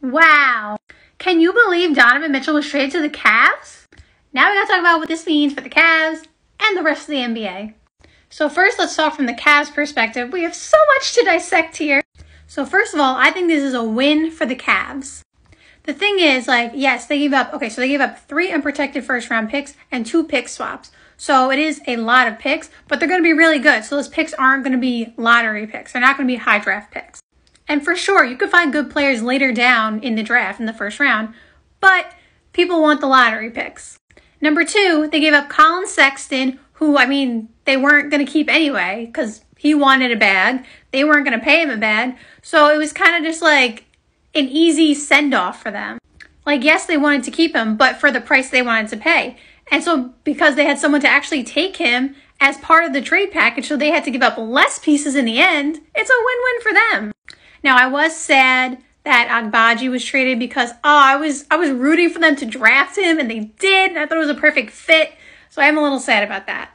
Wow. Can you believe Donovan Mitchell was traded to the Cavs? Now we gotta talk about what this means for the Cavs and the rest of the NBA. So first, let's talk from the Cavs perspective. We have so much to dissect here. So first of all, I think this is a win for the Cavs. The thing is, like, yes, they gave up, okay, so they gave up three unprotected first round picks and two pick swaps. So it is a lot of picks, but they're to be really good. So those picks aren't to be lottery picks. They're not to be high draft picks. And for sure, you could find good players later down in the draft in the first round, but people want the lottery picks. Number two, they gave up Collin Sexton, who, I mean, they weren't going to keep anyway because he wanted a bag. They weren't going to pay him a bag. So it was kind of just like an easy send off for them. Like, yes, they wanted to keep him, but for the price they wanted to pay. And so, because they had someone to actually take him as part of the trade package, so they had to give up less pieces in the end, it's a win win for them. Now, I was sad that Agbaji was traded because oh, I was I was rooting for them to draft him and they did. And I thought it was a perfect fit. So I am a little sad about that.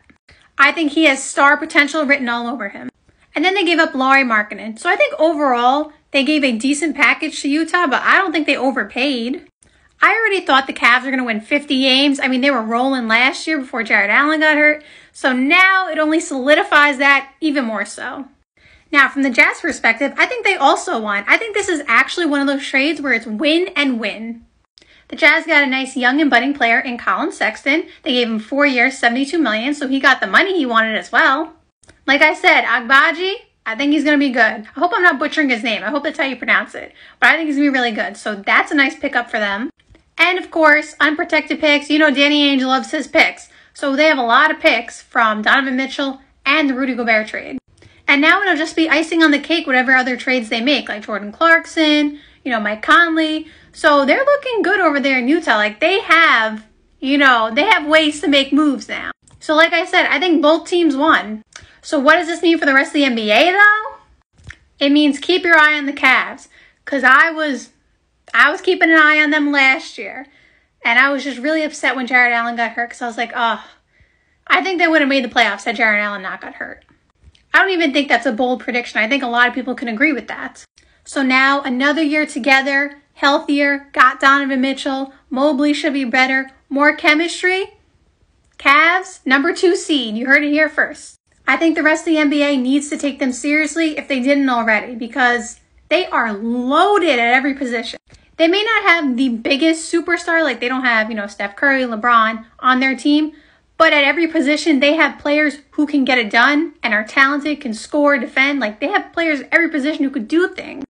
I think he has star potential written all over him. And then they gave up Lauri Markkanen. So I think overall they gave a decent package to Utah, but I don't think they overpaid. I already thought the Cavs were going to win 50 games. I mean, they were rolling last year before Jarrett Allen got hurt. So now it only solidifies that even more so. Now, from the Jazz perspective, I think they also won. I think this is actually one of those trades where it's win and win. The Jazz got a nice young and budding player in Collin Sexton. They gave him four years, 72 million, so he got the money he wanted as well. Like I said, Agbaji, I think he's going to be good. I hope I'm not butchering his name. I hope that's how you pronounce it. But I think he's going to be really good. So that's a nice pickup for them. And of course, unprotected picks. You know, Danny Ainge loves his picks. So they have a lot of picks from Donovan Mitchell and the Rudy Gobert trade. And now it'll just be icing on the cake, whatever other trades they make, like Jordan Clarkson, you know, Mike Conley. So they're looking good over there in Utah. Like they have, you know, they have ways to make moves now. So like I said, I think both teams won. So what does this mean for the rest of the NBA though? It means keep your eye on the Cavs. Cause I was I was keeping an eye on them last year. And I was just really upset when Jarrett Allen got hurt because I was like, oh, I think they would have made the playoffs had Jarrett Allen not got hurt. I don't even think that's a bold prediction. I think a lot of people can agree with that. So now another year together, healthier, got Donovan Mitchell, Mobley should be better, more chemistry. Cavs, number two seed. You heard it here first. I think the rest of the NBA needs to take them seriously if they didn't already because they are loaded at every position. They may not have the biggest superstar, like they don't have, you know, Steph Curry, LeBron on their team, but at every position, they have players who can get it done and are talented, can score, defend. Like they have players at every position who could do things.